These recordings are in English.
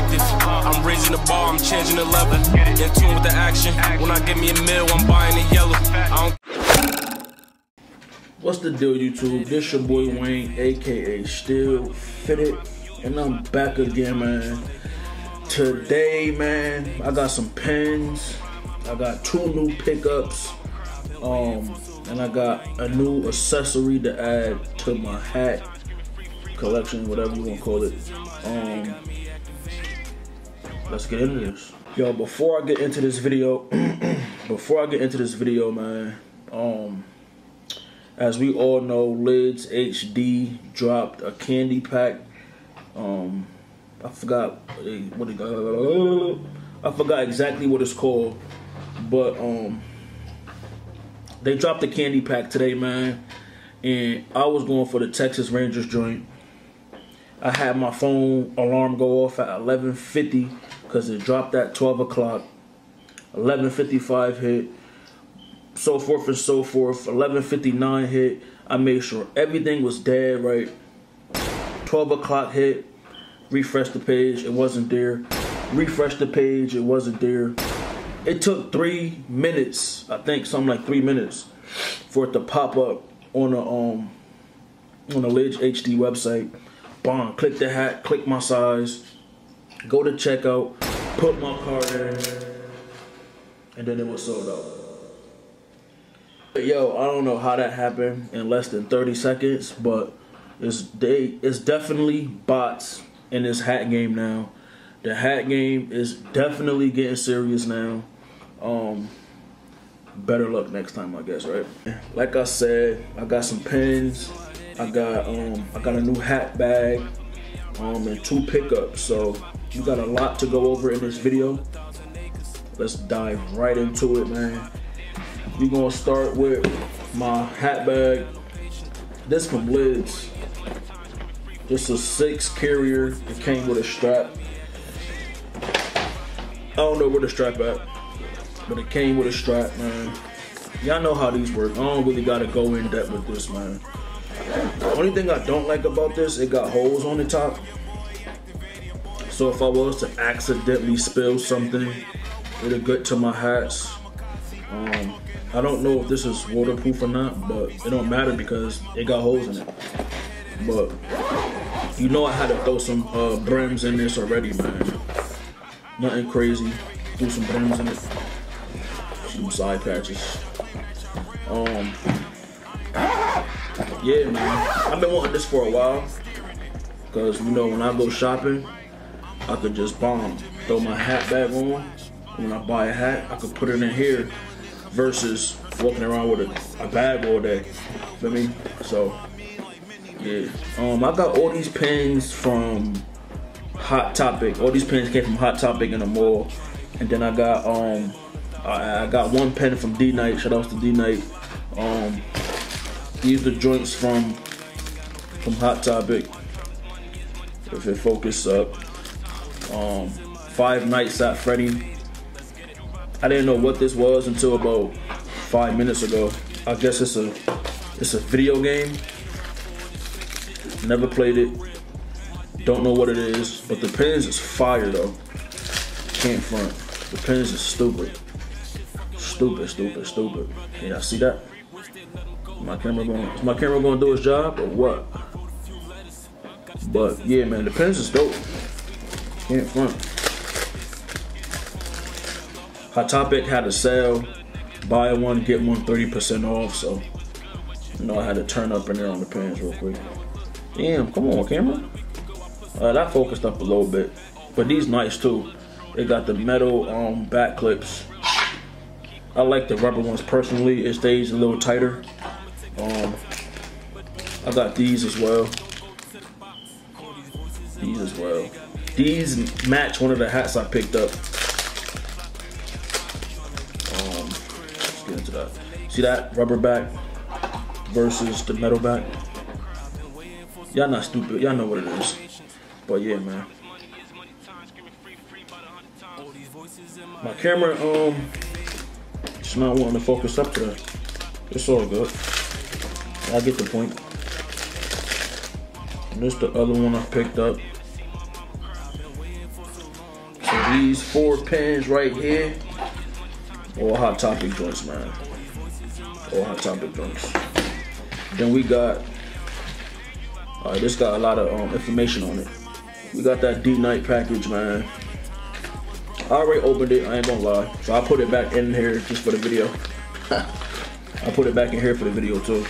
active. I'm raising the bar, I'm changing the level. In tune with the action. When I get me a meal, I'm buying the yellow. What's the deal, YouTube? This your boy Wayne, aka Still Fitted, and I'm back again, man. Today, man, I got some pens. I got two new pickups, um, and I got a new accessory to add to my hat collection, whatever you want to call it. Um, let's get into this. Yo, before I get into this video, before I get into this video, man, um, as we all know, Lids HD dropped a candy pack. Um, I forgot what it, uh, I forgot exactly what it's called, but um, they dropped a candy pack today, man. And I was going for the Texas Rangers joint. I had my phone alarm go off at 11:50 because it dropped at 12 o'clock. 11:55 hit so forth and so forth. 11:59 hit. I made sure everything was dead right. 12 o'clock hit. Refresh the page. It wasn't there. Refresh the page. It wasn't there. It took three minutes. I think something like three minutes for it to pop up on the um on the Lids HD website. Bond. Click the hat. Click my size. Go to checkout. Put my card in. And then it was sold out. Yo, I don't know how that happened in less than 30 seconds, but it's they it's definitely bots in this hat game now. The hat game is definitely getting serious now. Um better luck next time, I guess, right? Like I said, I got some pens. I got um I got a new hat bag um and two pickups. So you got a lot to go over in this video. Let's dive right into it, man. We're gonna start with my hat bag. This from Lids. Just a six carrier. It came with a strap. I don't know where the strap at, but it came with a strap, man. Y'all know how these work. I don't really gotta go in depth with this, man. The only thing I don't like about this, it got holes on the top. So if I was to accidentally spill something, it'll get to my hats. Um, I don't know if this is waterproof or not, but it don't matter because it got holes in it. But you know I had to throw some uh, brims in this already, man. Nothing crazy. Threw some brims in it. Some side patches. Um, yeah, man. I've been wanting this for a while. Cause you know when I go shopping, I could just bomb, throw my hat bag on. When I buy a hat, I could put it in here versus walking around with a, a bag all day. Feel me? So yeah. Um I got all these pins from Hot Topic. All these pins came from Hot Topic in the mall. And then I got um I, got one pen from D Knight. Shout outs to D Knight. Um these the joints from from Hot Topic. If it focus up. Um Five Nights at Freddy. I didn't know what this was until about five minutes ago. I guess it's a it's a video game. Never played it. Don't know what it is, but the pens is fire though. Can't front. The pens is stupid. Stupid, stupid, stupid. Yeah, I see that. My camera going is my camera gonna do its job or what? But yeah man, the pens is dope. Can't front. Hot Topic had a sale, buy one, get one 30% off, so you know I had to turn up in there on the pants real quick. Damn, come on, camera. Uh, that focused up a little bit, but these nice too. They got the metal um, back clips. I like the rubber ones personally. It stays a little tighter. Um, I got these as well. These as well. These match one of the hats I picked up. Um, let's get into that. See that rubber back versus the metal back. Y'all not stupid. Y'all know what it is. But yeah, man. My camera, um, just not wanting to focus up today. It's all good. I get the point. This the other one I picked up. So These four pins right here, all Hot Topic joints, man. All Hot Topic joints. Then we got, all right, this got a lot of um, information on it. We got that D-Knight package, man. I already opened it, I ain't gonna lie. So I put it back in here just for the video. I put it back in here for the video too.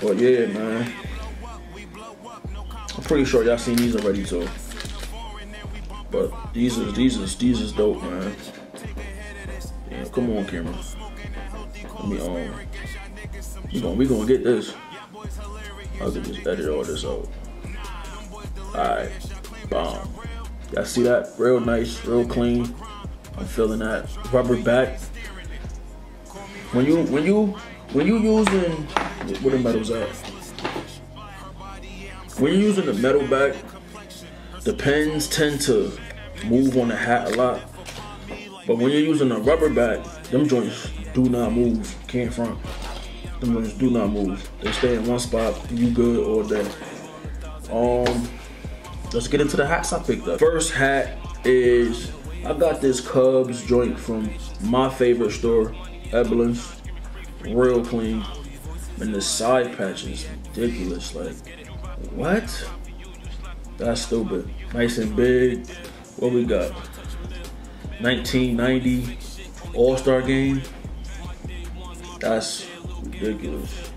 But yeah, man. I'm pretty sure y'all seen these already too. But these is these is these is dope, man. Yeah, come on, camera. Let me um. We gonna we gonna get this. I could just edit all this out. Alright, bomb. Y'all see that? Real nice, real clean. I'm feeling that. Rubber back. When you when you when you using where the metal's at? When you're using the metal back, the pins tend to move on the hat a lot. But when you're using a rubber back, them joints do not move. Can't front. Them joints do not move. They stay in one spot. You good all day. Um, let's get into the hats I picked up. First hat is I got this Cubs joint from my favorite store, Eblens. Real clean. And the side patch is ridiculous. Like, what? That's stupid. Nice and big. What we got? 1990 All-Star game. That's ridiculous.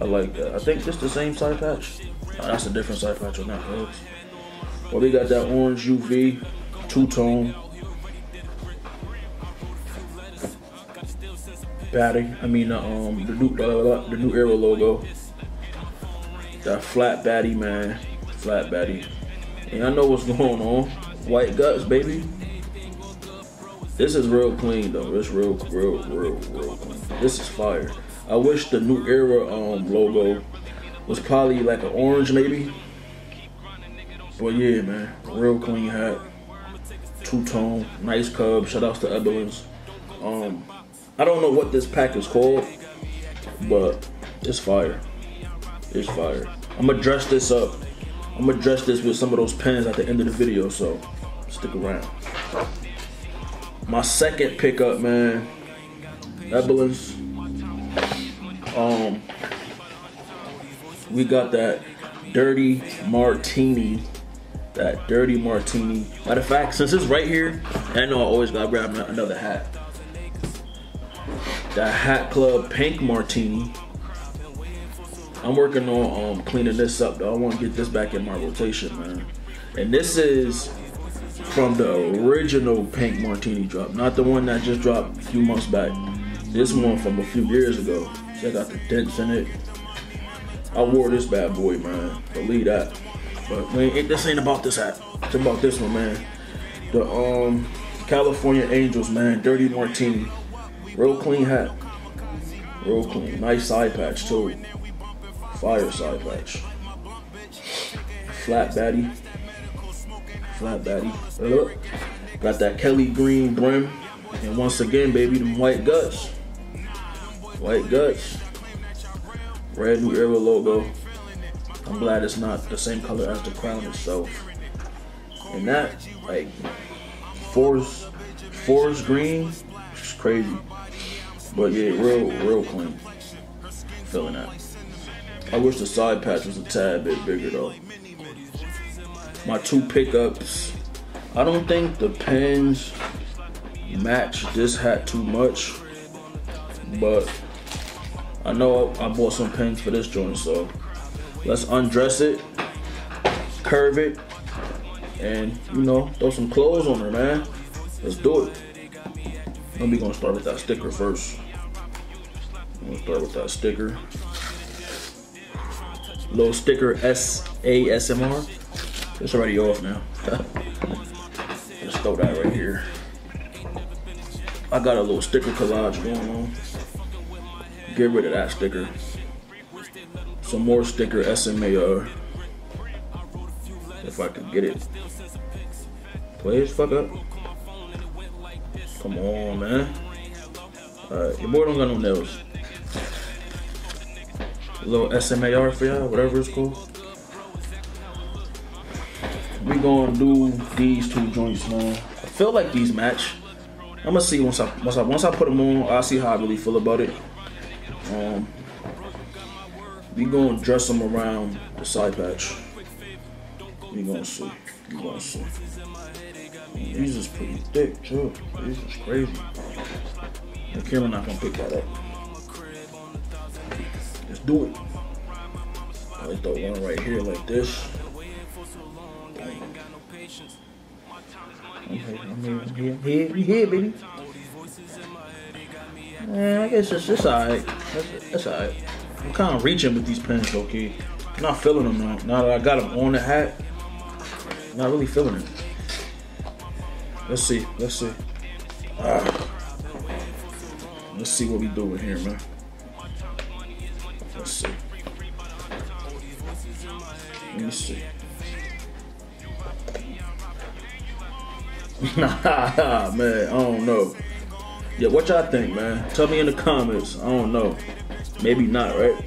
I like that. I think this the same side patch. That's a different side patch on that, folks. Well, we got that orange UV, two-tone. Batting. I mean, uh, um, the new uh, the new era logo. That flat batty, man. Flat batty. And I know what's going on. White guts, baby. This is real clean though. It's real, real, real, real clean. This is fire. I wish the new era um logo was probably like an orange maybe. But yeah, man, real clean hat, two tone, nice cub. Shout outs to Eblens. Um, I don't know what this pack is called, but it's fire. It's fire. I'm gonna dress this up. I'm gonna dress this with some of those pens at the end of the video, so stick around. My second pickup, man, Eblens. Um, we got that dirty martini. That dirty martini. Matter of fact, since it's right here, I know I always gotta grab another hat. That Hat Club Pink Martini. I'm working on um, cleaning this up though. I want to get this back in my rotation, man. And this is from the original Pink Martini drop, not the one that just dropped a few months back. This one from a few years ago. Check out the dents in it. I wore this bad boy, man. Believe that. But man, this ain't about this hat. It's about this one, man. The um California Angels, man. Dirty Martini. Real clean hat. Real clean. Nice side patch too. Fire side patch. Flat batty. Flat batty. Look. Got that Kelly green brim. And once again, baby, them white guts. White guts. Red New Era logo. I'm glad it's not the same color as the crown itself. And that, like, forest, forest green, it's crazy. But yeah, real, real clean. Feeling that. I wish the side patch was a tad bit bigger though. My two pickups. I don't think the pins match this hat too much. But I know I bought some pins for this joint, so let's undress it, curve it, and you know, throw some clothes on her, man. Let's do it. Let me gonna start with that sticker first. Gonna start with that sticker. Little sticker S-A-S-M-R. It's already off now. Just throw that right here. I got a little sticker collage going on. Get rid of that sticker. Some more sticker SMAR. If I can get it. Play Please fuck up. Come on, man. Alright, your boy don't got no nails. Little SMAR for y'all, whatever it's called. We gonna do these two joints, man. I feel like these match. I'm gonna see once I once I once I put them on. I'll see how I really feel about it. Um, we gonna dress them around the side patch. We gonna see. We gonna see. These is pretty thick too. These is crazy. The camera not gonna pick that up. Let's do it. I like the one right here like this. Here, I'm here, here, baby. I guess it's, it's alright. That's, alright. I'm kind of reaching with these pens, okay? I'm not feeling them now. Now that I got them on the hat, I'm not really feeling it. Let's see, let's see. Ah. Let's see what we doing here, man. Let's see. Let me see. nah, man, I don't know. Yeah, what y'all think, man? Tell me in the comments. I don't know. Maybe not, right?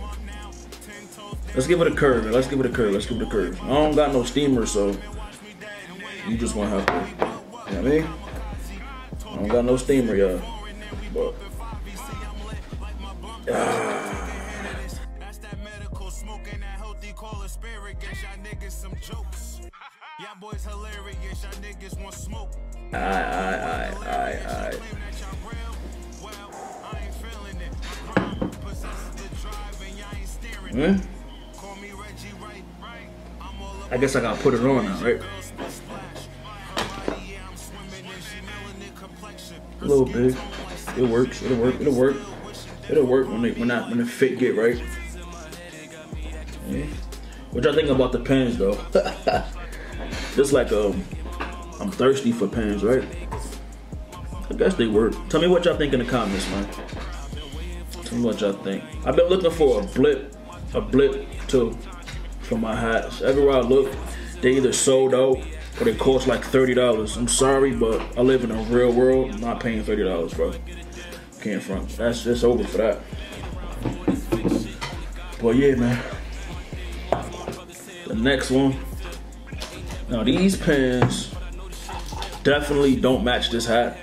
Let's give it a curve. Man. Let's give it a curve. Let's give it a curve. I don't got no steamer, so you just want to have to. You know what I mean? I don't got no steamer, y'all. But. Ah. Ah. Y'all boys hilarious, y'all niggas want smoke. Alright, alright, alright, alright, Hmm? I guess I gotta put it on now, right? A little big. It works. It'll work. It'll work. It'll work when they when that when the fit get right. Yeah. What y'all think about the pens though? Just like um, I'm thirsty for pens, right? I guess they work. Tell me what y'all think in the comments, man. Tell me what y'all think. I've been looking for a blip, a blip too, for my hats. Everywhere I look, they either sold out or they cost like thirty dollars. I'm sorry, but I live in a real world. I'm not paying thirty dollars, bro. Can't front. That's just over for that. But yeah, man. The next one. Now these pins definitely don't match this hat.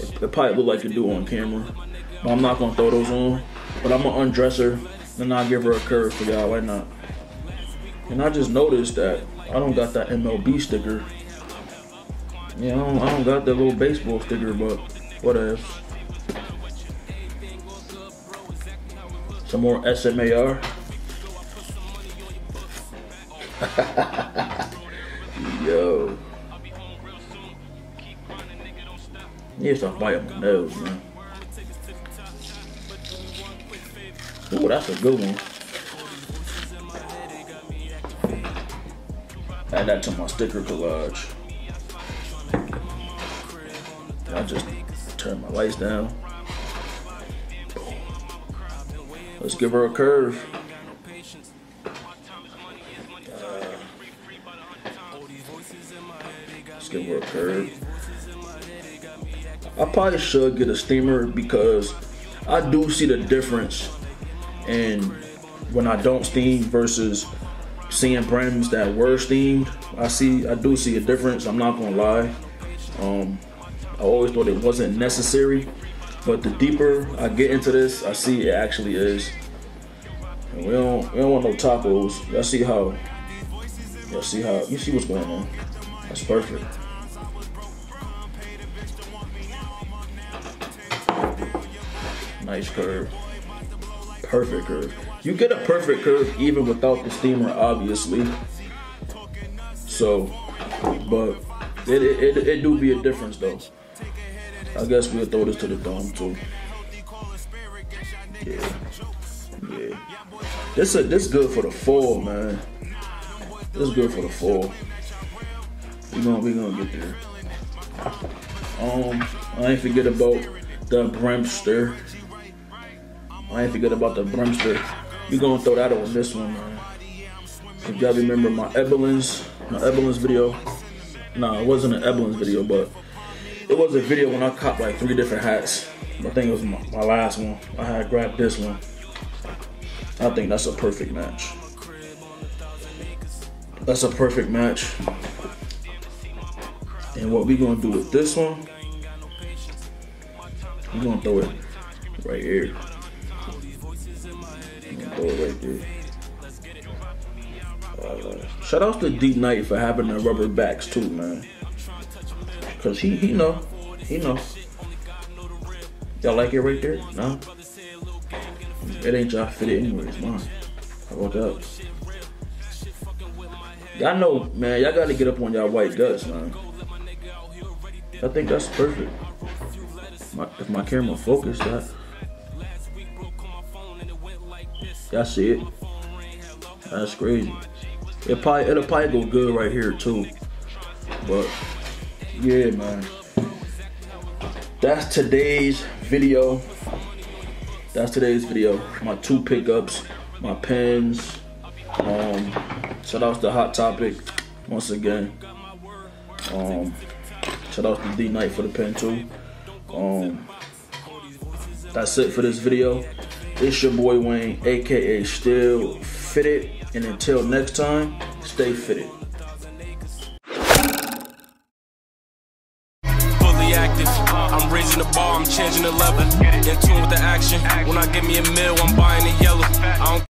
It, it probably look like it do on camera. But I'm not gonna throw those on. But I'm gonna undress her and I'll give her a curve for y'all. Why not? And I just noticed that I don't got that MLB sticker. Yeah, I don't, I don't got that little baseball sticker, but whatever. Some more SMAR. Yo. Need to stop biting my nose, man. Ooh, that's a good one. Add that to my sticker collage. I just turn my lights down. Let's give her a curve. Let's give her a curve. I probably should get a steamer because I do see the difference in when I don't steam versus seeing brands that were steamed. I see, I do see a difference. I'm not gonna lie. Um, I always thought it wasn't necessary, but the deeper I get into this, I see it actually is. And we don't, we don't want no tacos. Y'all see how? Y'all see how? You see what's going on? That's perfect. Nice curve. Perfect curve. You get a perfect curve even without the steamer, obviously. So, but it, it, it, it do be a difference though. I guess we'll throw this to the thumb too. Yeah. Yeah. This a, this good for the fall, man. This is good for the fall. We gonna we gonna get there. Um, I ain't forget about the Bremster. I ain't forget about the Bremster. We gonna throw that on this one, man. If y'all remember my Eblens, my Eblens video. Nah, it wasn't an Eblens video, but it was a video when I caught like three different hats. I think it was my, my last one. I had grabbed this one. I think that's a perfect match. That's a perfect match. And what we gonna do with this one, we gonna throw it right here. Throw it right there. Uh, shout out to D Knight for having the rubber backs too, man. Cause he he know, he know. Y'all like it right there? No. It ain't y'all fit it anyways, man. How about that? Y'all know, man, y'all gotta get up on y'all white guts, man. I think that's perfect. My, if my camera focused that. Y'all see it? That's crazy. It probably it'll probably go good right here too. But yeah, man. That's today's video. That's today's video. My two pickups, my pens. Um, shout out to Hot Topic once again. Um, shout out to D Knight for the pen too. Um, that's it for this video. It's your boy Wayne, aka Still Fitted. And until next time, stay fitted. Fully active. I'm raising the bar, I'm changing the level. In tune with the action. When I give me a meal,